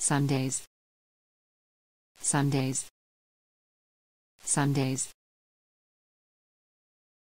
Sundays. Sundays. Sundays.